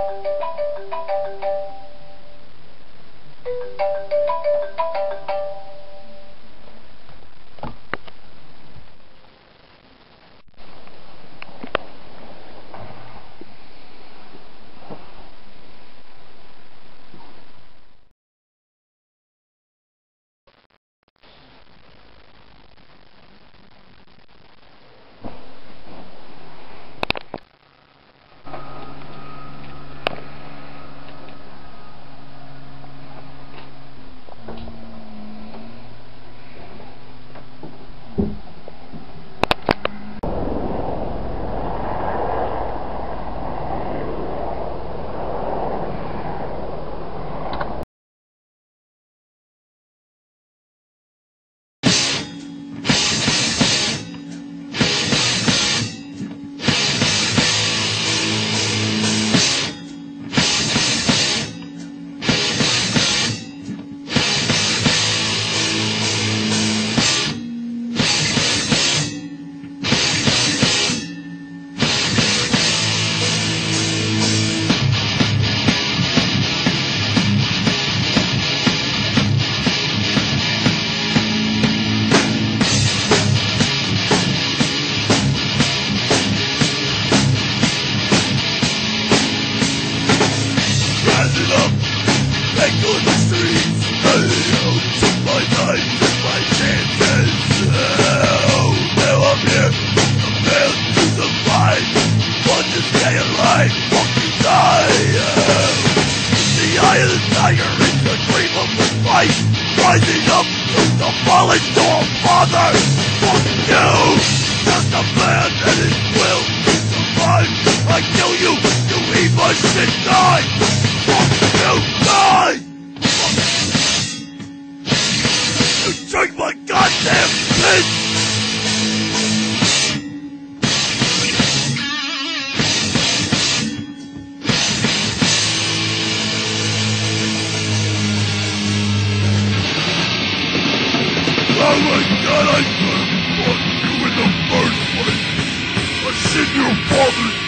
Rising up, back on the streets. Oh, took my time, took my chances. Oh, now I'm here, prepared to survive. Want to stay alive, to die. The eye of the tiger is the dream of the fight. Rising up to the fallen door, father. Fuck you, just a man Oh my god, I could have fuck you in the first place. I shit your fucking